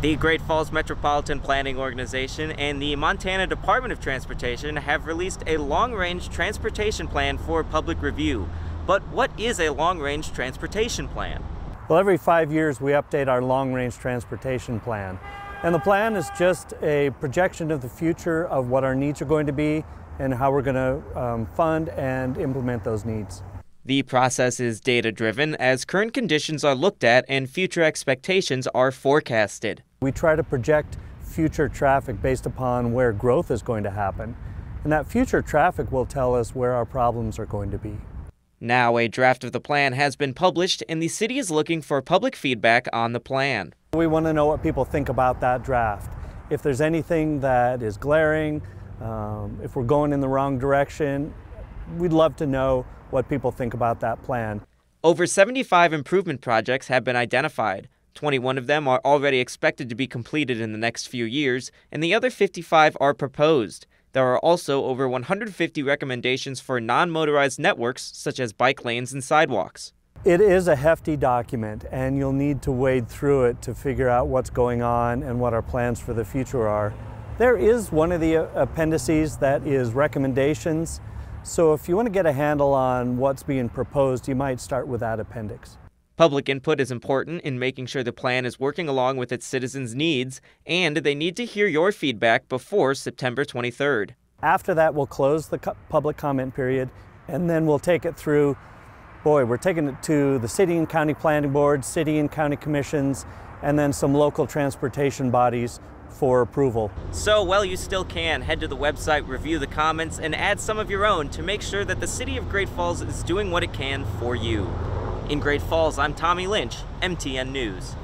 The Great Falls Metropolitan Planning Organization and the Montana Department of Transportation have released a long-range transportation plan for public review. But what is a long-range transportation plan? Well, every five years we update our long-range transportation plan. And the plan is just a projection of the future of what our needs are going to be and how we're going to um, fund and implement those needs. The process is data driven as current conditions are looked at and future expectations are forecasted. We try to project future traffic based upon where growth is going to happen. And that future traffic will tell us where our problems are going to be. Now, a draft of the plan has been published, and the city is looking for public feedback on the plan. We want to know what people think about that draft. If there's anything that is glaring, um, if we're going in the wrong direction, we'd love to know what people think about that plan. Over 75 improvement projects have been identified. 21 of them are already expected to be completed in the next few years, and the other 55 are proposed. There are also over 150 recommendations for non motorized networks such as bike lanes and sidewalks. It is a hefty document, and you'll need to wade through it to figure out what's going on and what our plans for the future are. There is one of the uh, appendices that is recommendations. So if you want to get a handle on what's being proposed, you might start with that appendix. Public input is important in making sure the plan is working along with its citizens' needs, and they need to hear your feedback before September 23rd. After that, we'll close the public comment period, and then we'll take it through. Boy, we're taking it to the city and county planning boards, city and county commissions, and then some local transportation bodies for approval. So, while you still can, head to the website, review the comments, and add some of your own to make sure that the City of Great Falls is doing what it can for you. In Great Falls, I'm Tommy Lynch, MTN News.